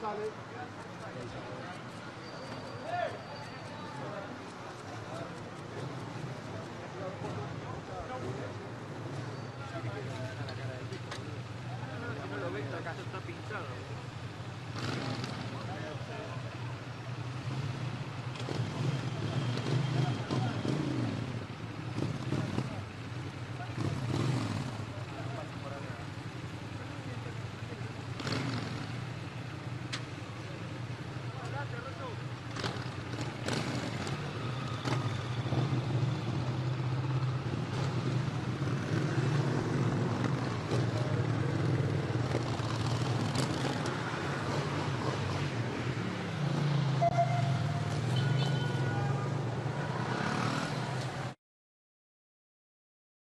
sale. No lo ves, la casa está pinchada.